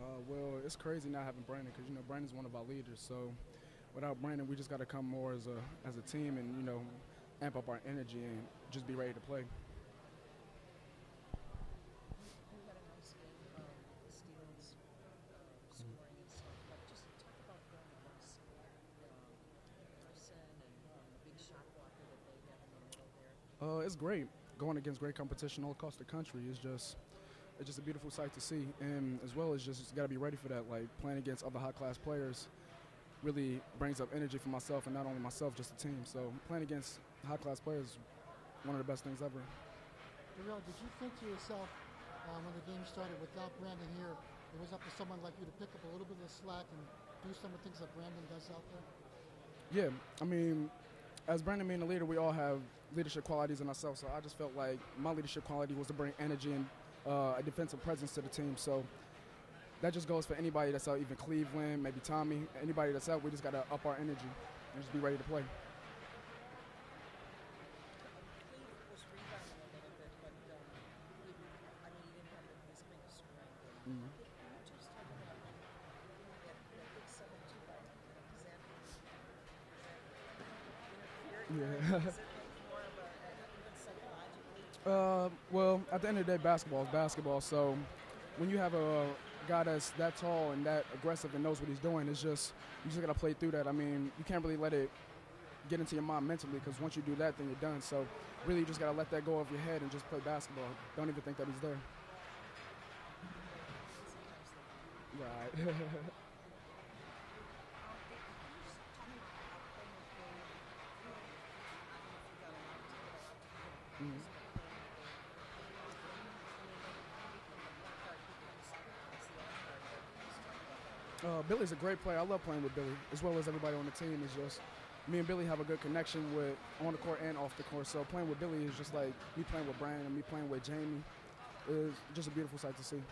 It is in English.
Uh, well, it's crazy not having Brandon because you know Brandon's one of our leaders. So without Brandon, we just got to come more as a as a team and you know amp up our energy and just be ready to play. You had a nice game, the Steelers um, mm-hmm. scoring and stuff, but just talk about going against um, Anderson and, and the big shot blocker that they have in the middle there. Uh, it's great going against great competition all across the country. It's just it's just a beautiful sight to see, and as well as just got to be ready for that. Like playing against other high class players really brings up energy for myself, and not only myself, just the team. So playing against high class players is one of the best things ever. Durrell, did you think to yourself uh, when the game started, without Brandon here, it was up to someone like you to pick up a little bit of the slack and do some of the things that Brandon does out there? Yeah, I mean, as Brandon being the leader, we all have leadership qualities in ourselves. So I just felt like my leadership quality was to bring energy and uh, a defensive presence to the team. So that just goes for anybody that's out, even Cleveland, maybe Tommy, anybody that's out. We just got to up our energy and just be ready to play. Cleveland was rebounding a little bit, but you, I mean, you didn't have as big a strength. Can you just talk about that, that big seven-two by Xander? Yeah. Is it like more of a, even psychologically? Uh, well, at the end of the day, basketball is basketball. So when you have a guy that's that tall and that aggressive and knows what he's doing, it's just you just gotta play through that. I mean, you can't really let it get into your mind mentally because once you do that, then you're done. So really, you just gotta let that go off your head and just play basketball. Don't even think that he's there. Right. Uh, Billy's a great player. I love playing with Billy, as well as everybody on the team. Is just me and Billy have a good connection with on the court and off the court. So playing with Billy is just like me playing with Brian and me playing with Jamie. Is just a beautiful sight to see.